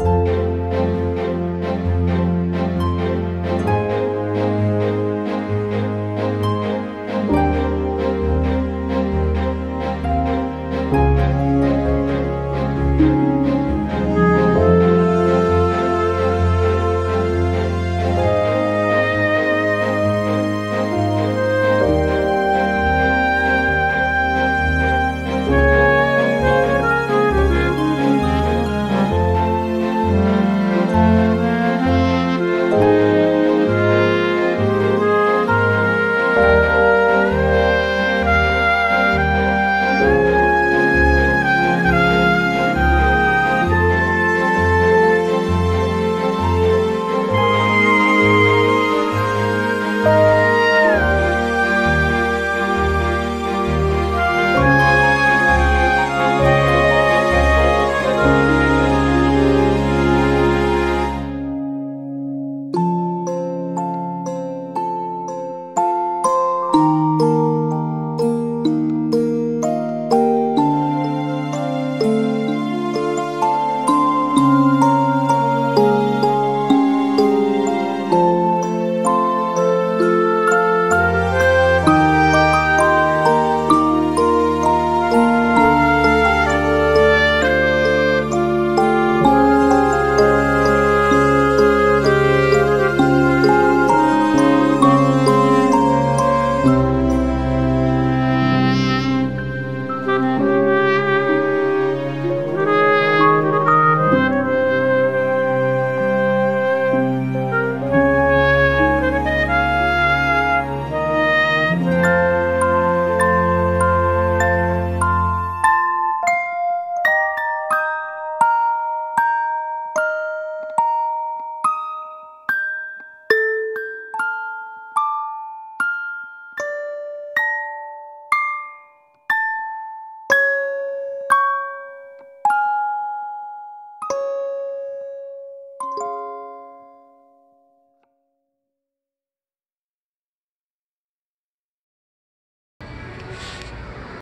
you